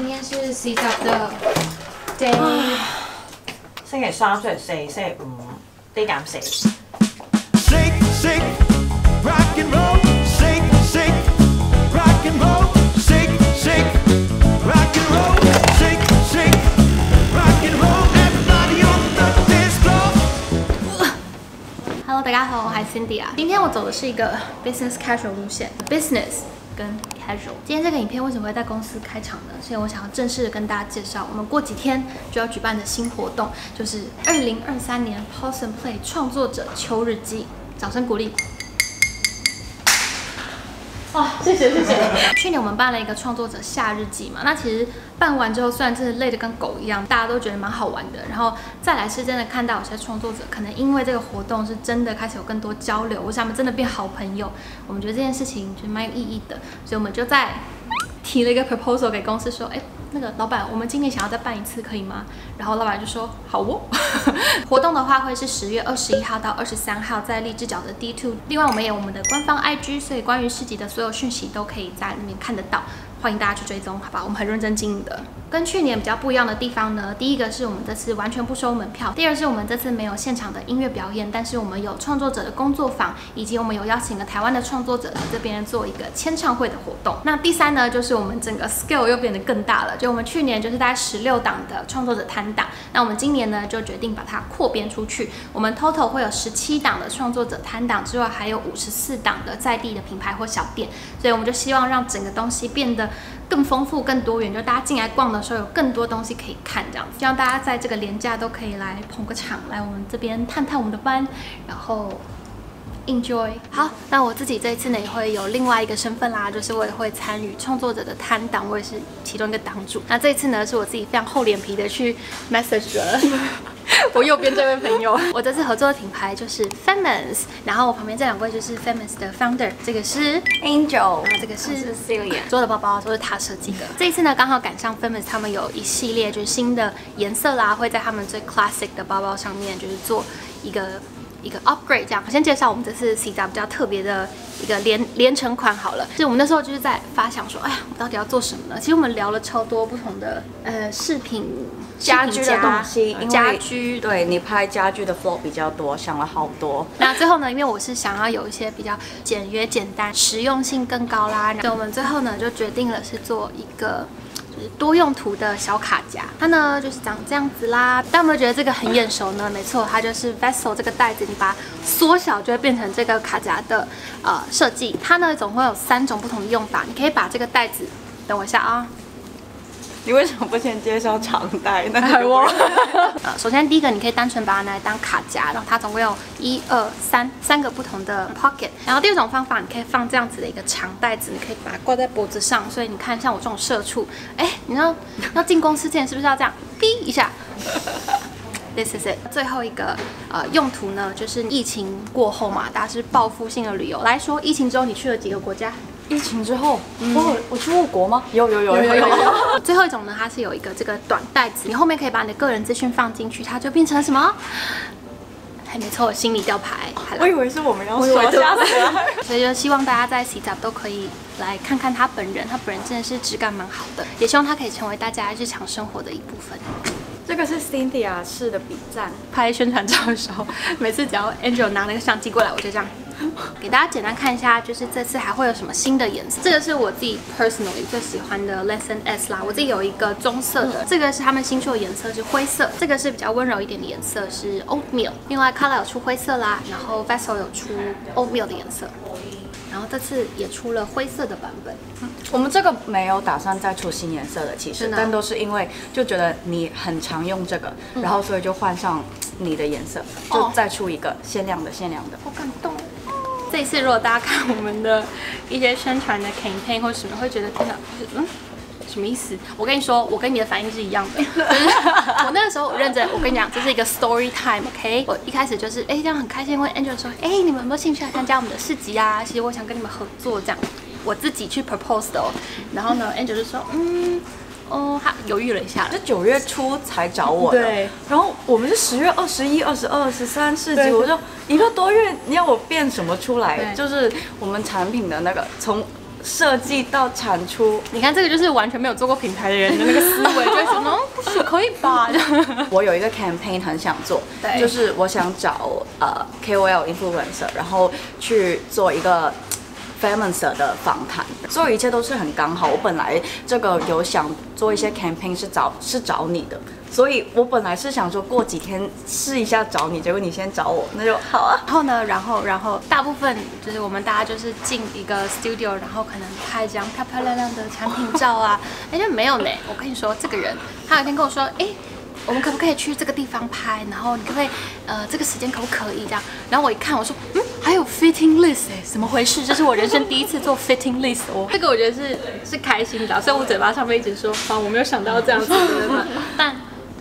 今天是 C 早的 day，星期三、星期四、星期五低减四。 Shake, shake, rock and roll. Shake, shake, rock and roll. Shake, shake, rock and roll. Shake, shake, rock and roll. Everybody on the dance floor. Hello，大家好，我还 Cindy 啊。今天我走的是一个 business casual 路线，business 跟 casual。今天这个影片为什么会在公司开场呢？所以我想要正式的跟大家介绍，我们过几天就要举办的新活动，就是二零二三年 poson Play 创作者秋日记。掌声鼓励。哦，谢谢谢谢。去年我们办了一个创作者夏日记嘛，那其实办完之后，虽然真的累得跟狗一样，大家都觉得蛮好玩的。然后再来是真的看到有些创作者可能因为这个活动是真的开始有更多交流，我想们真的变好朋友。我们觉得这件事情就蛮有意义的，所以我们就在提了一个 proposal 给公司说，哎，那个老板，我们今年想要再办一次，可以吗？然后老板就说好哦。活动的话会是十月二十一号到二十三号在荔枝角的 D Two，另外我们有我们的官方 IG，所以关于市集的所有讯息都可以在里面看得到。欢迎大家去追踪，好吧？我们很认真经营的。跟去年比较不一样的地方呢，第一个是我们这次完全不收门票，第二是我们这次没有现场的音乐表演，但是我们有创作者的工作坊，以及我们有邀请了台湾的创作者来这边做一个签唱会的活动。那第三呢，就是我们整个 scale 又变得更大了，就我们去年就是大概十六档的创作者摊档，那我们今年呢就决定把它扩编出去，我们 total 会有十七档的创作者摊档之外，还有五十四档的在地的品牌或小店，所以我们就希望让整个东西变得。更丰富、更多元，就大家进来逛的时候有更多东西可以看，这样子，希望大家在这个廉价都可以来捧个场，来我们这边探探我们的班，然后 enjoy。好，那我自己这一次呢也会有另外一个身份啦，就是我也会参与创作者的摊档，我也是其中一个档主。那这一次呢是我自己非常厚脸皮的去 message。我右边这位朋友，我这次合作的品牌就是 Famous，然后我旁边这两位就是 Famous 的 founder，这个是 Angel，然后这个是 Celia，所有的包包都是他设计的。这一次呢，刚好赶上 Famous 他们有一系列就是新的颜色啦，会在他们最 classic 的包包上面就是做一个一个 upgrade 这样。我先介绍我们这次 C 家比较特别的一个连连成款好了。就我们那时候就是在发想说，哎呀，我们到底要做什么呢？其实我们聊了超多不同的呃饰品。家居的东西，家居对你拍家居的 flow 比较多，想了好多。那最后呢，因为我是想要有一些比较简约、简单、实用性更高啦，所以我们最后呢就决定了是做一个就是多用途的小卡夹。它呢就是长这样子啦。大家有没有觉得这个很眼熟呢？没错，它就是 Vessel 这个袋子，你把它缩小就会变成这个卡夹的呃设计。它呢总共有三种不同的用法，你可以把这个袋子，等我一下啊。你为什么不先介绍长袋呢？我 呃，首先第一个，你可以单纯把它拿来当卡夹，然后它总共有一二三三个不同的 pocket。然后第二种方法，你可以放这样子的一个长袋子，你可以把它挂在脖子上。所以你看，像我这种社畜，哎，你知道要进公司之前是不是要这样逼一下？This is it。最后一个呃用途呢，就是疫情过后嘛，大家是报复性的旅游。来说，疫情之后你去了几个国家？疫情之后，我我去过国吗？有有有有有有。最后一种呢，它是有一个这个短袋子，你后面可以把你的个人资讯放进去，它就变成什么？还没错，心理吊牌。我以为是我们要说，吓死了。所以就希望大家在洗澡都可以来看看他本人，他本人真的是质感蛮好的，也希望他可以成为大家日常生活的一部分。这个是 Cynthia 式的笔站，拍宣传照的时候，每次只要 Angel 拿那个相机过来，我就这样。给大家简单看一下，就是这次还会有什么新的颜色。这个是我自己 personally 最喜欢的 Lesson S 啦，我自己有一个棕色的，这个是他们新出的颜色是灰色，这个是比较温柔一点的颜色是 Oatmeal。另外 Color 有出灰色啦，然后 Vessel 有出 Oatmeal 的颜色，然后这次也出了灰色的版本。我们这个没有打算再出新颜色的，其实，但都是因为就觉得你很常用这个，然后所以就换上你的颜色，就再出一个限量的，限量的。这一次如果大家看我们的一些宣传的 campaign 或者什么，会觉得天哪，嗯，什么意思？我跟你说，我跟你的反应是一样的。我那个时候我认真，我跟你讲，这是一个 story time，OK？我一开始就是哎这样很开心，问 Angel 说，哎你们有没有兴趣来参加我们的市集啊？其实我想跟你们合作这样，我自己去 propose 的哦。然后呢，Angel 就说，嗯。哦，他犹豫了一下，是九月初才找我的。对，然后我们是十月二十一、二十二、十三四级，我就一个多月，你要我变什么出来？就是我们产品的那个从设计到产出。你看这个就是完全没有做过品牌的人的那个思维，就是说，嗯，不是可以吧？我有一个 campaign 很想做，对就是我想找呃 KOL influencer，然后去做一个 influencer 的访谈，所有一切都是很刚好。我本来这个有想做一些 campaign 是找是找你的，所以我本来是想说过几天试一下找你，结果你先找我，那就好啊。然后呢，然后然后大部分就是我们大家就是进一个 studio，然后可能拍一张漂漂亮亮的产品照啊。哎，就没有呢。我跟你说，这个人他有一天跟我说，哎。我们可不可以去这个地方拍？然后你可不可以，呃，这个时间可不可以这样？然后我一看，我说，嗯，还有 fitting list 哎，怎么回事？这是我人生第一次做 fitting list 哦，这个我觉得是是开心的，所以我嘴巴上面一直说，啊，我没有想到这样子，但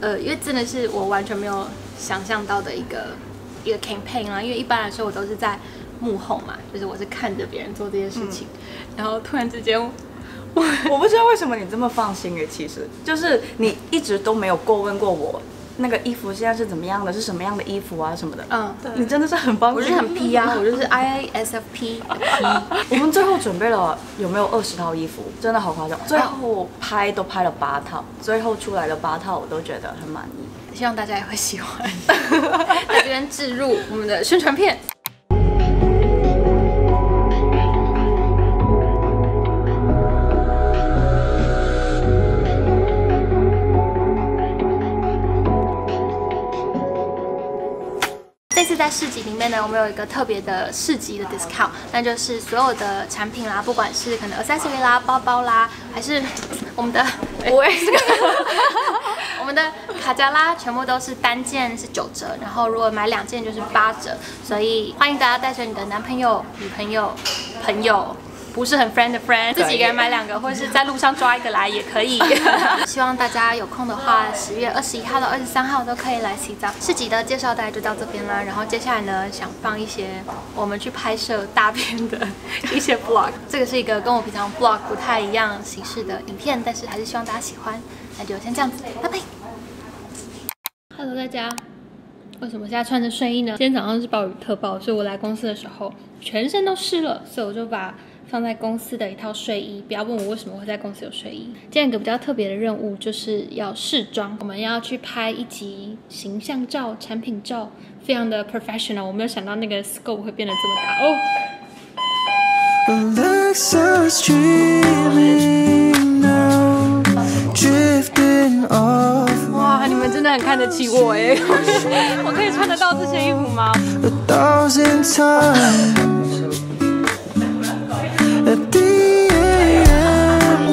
呃，因为真的是我完全没有想象到的一个一个 campaign 啊，因为一般来说我都是在幕后嘛，就是我是看着别人做这些事情，然后突然之间，我不知道为什么你这么放心诶，其实就是你一直都没有过问过我。那个衣服现在是怎么样的？是什么样的衣服啊什么的？嗯，你真的是很帮，我就是很 P 啊，我就是 I S F P P。我们最后准备了有没有二十套衣服？真的好夸张，最后拍都拍了八套，最后出来的八套我都觉得很满意。希望大家也会喜欢。在这边置入我们的宣传片。在市集里面呢，我们有一个特别的市集的 discount，那就是所有的产品啦，不管是可能 accessory 啦、包包啦，还是 我们的，我也是个，我们的卡加拉，全部都是单件是九折，然后如果买两件就是八折，所以欢迎大家带着你的男朋友、女朋友、朋友。不是很 friend 的 friend，自己一个人买两个，或者是在路上抓一个来也可以。希望大家有空的话，十月二十一号到二十三号都可以来洗澡。市集的介绍大概就到这边啦，然后接下来呢，想放一些我们去拍摄大片的一些 vlog。这个是一个跟我平常 vlog 不太一样形式的影片，但是还是希望大家喜欢。那就先这样子，拜拜。Hello 大家，为什么现在穿着睡衣呢？今天早上是暴雨特报，所以我来公司的时候全身都湿了，所以我就把放在公司的一套睡衣。不要问我为什么会在公司有睡衣。今天有个比较特别的任务，就是要试妆，我们要去拍一集形象照、产品照，非常的 professional。我没有想到那个 scope 会变得这么大哦。看得起我哎！我可以穿得到这些衣服吗？a thousand times. At the end,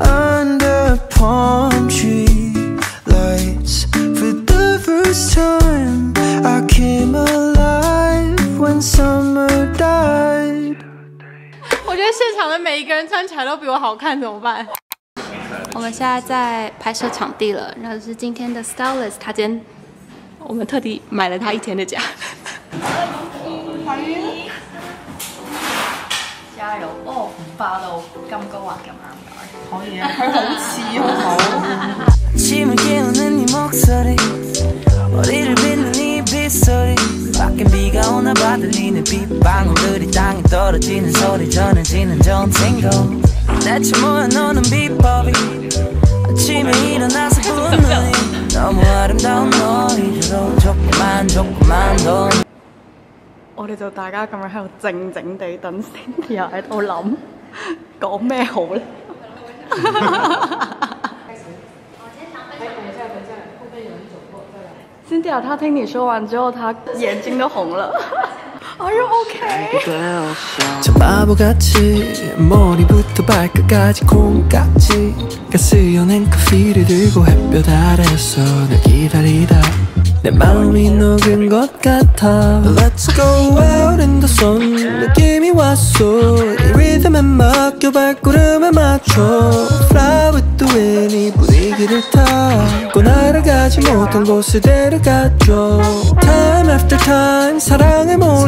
under palm tree lights, for the first time, I came alive when summer died. 我觉得现场的每一个人穿起来都比我好看，怎么办？我们现在在拍摄场地了，然后是今天的 stylist，他今天我们特地买了他一天的假。加油哦！化到咁高啊，咁啱可以啊，佢好似好好。 아침을 깨우는 네 목소리 머리를 빗는 네 빗소리 밖엔 비가 오나 봐 들리는 빗방울들이 땅에 떨어지는 소리 전해지는 전생고 대체 뭐야 너는 비법이 아침에 일어나서 본 너희 너무 아름다운 너희로 조금만 조금만 더 我哋就大家咁样喺度静静地等 Cynthia 喺度谂讲咩好咧。Cynthia，她听你说完之后，她眼睛都红了。 Are you okay？ 저 바보같이 머리부터 발끝까지 콩깍지 가스연한 커피를 들고 햇볕 아래서 널 기다리다. 내 마음이 녹은 것 같아. Let's go out in the sun. 느낌이 왔어. 이 리듬에 맡겨 발걸음에 맞춰. Fly with the wind 이 분위기를 타고 날아가지 못한 곳을 데려가줘. Time after time 사랑을 몰라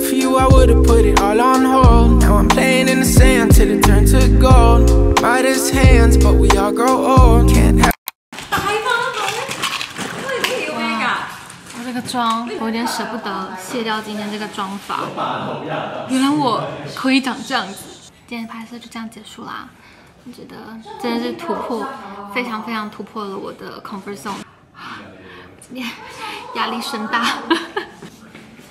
for you I would've put it all on hold. Now I'm playing in the sand till it turned to gold. Might as hands, but we all grow old. Can't have 我这个妆，我有点舍不得卸掉今天这个妆法。原来我可以长这样子。今天拍摄就这样结束啦。我觉得真的是突破，非常非常突破了我的 comfort zone。今天压力山大。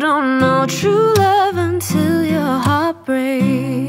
Don't know true love until your heart breaks.